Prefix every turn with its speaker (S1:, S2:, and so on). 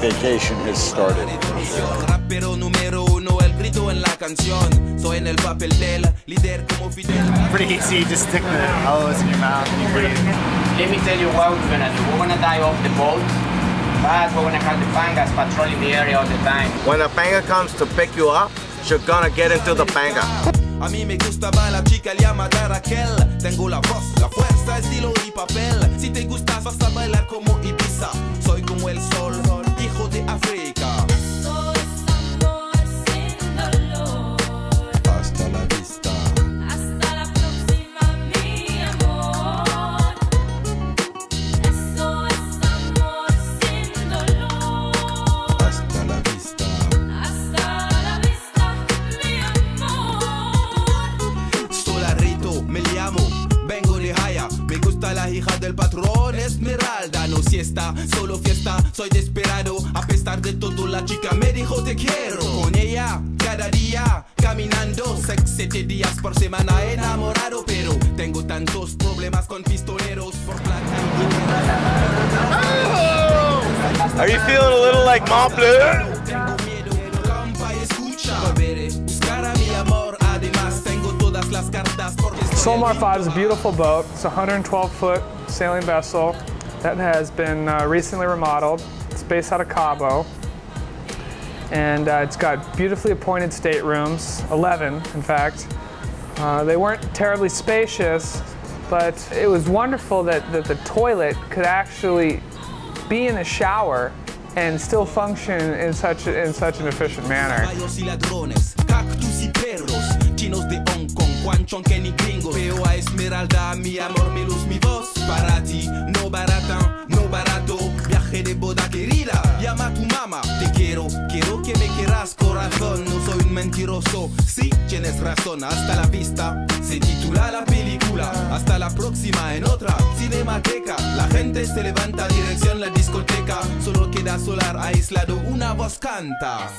S1: Vacation has started.
S2: Rapero número uno, el grito en la canción. Soy en el papel del líder como Fidel.
S3: Pretty easy, you just stick the hose in your mouth and you breathe.
S4: Let me tell you what we're gonna do. We're gonna dive off the boat, but we're gonna have the pangas patrolling the area all the time.
S5: When a panga comes to pick you up, you're gonna get into the panga.
S2: A mí me gustaba la chica llamada Raquel. Tengo la voz, la fuerza, estilo y papel. Si te gustas vas a bailar como Ibiza. Soy como el sol, hijo de África. Hija del patrón, Esmeralda. No siesta, solo fiesta, soy desesperado. A pesar de todo, la chica me dijo te quiero. Con ella, cada día, caminando. Sex siete días por semana enamorado. Pero tengo tantos problemas con pistoleros por plata.
S5: Are you feeling a little like Montbleu?
S2: Tengo miedo, escucha.
S6: Solmar 5 is a beautiful boat. It's a 112 foot sailing vessel that has been uh, recently remodeled. It's based out of Cabo. And uh, it's got beautifully appointed staterooms, 11 in fact. Uh, they weren't terribly spacious, but it was wonderful that, that the toilet could actually be in the shower and still function in such, in such an efficient manner.
S2: Juan que ni gringos. Veo a Esmeralda, mi amor, mi luz, mi voz. Para ti, no barata, no barato. Viaje de boda querida, llama a tu mamá. Te quiero, quiero que me quieras, corazón. No soy un mentiroso, sí, tienes razón. Hasta la vista, se titula la película. Hasta la próxima en otra cinemateca. La gente se levanta, dirección la discoteca. Solo queda solar aislado, una voz canta.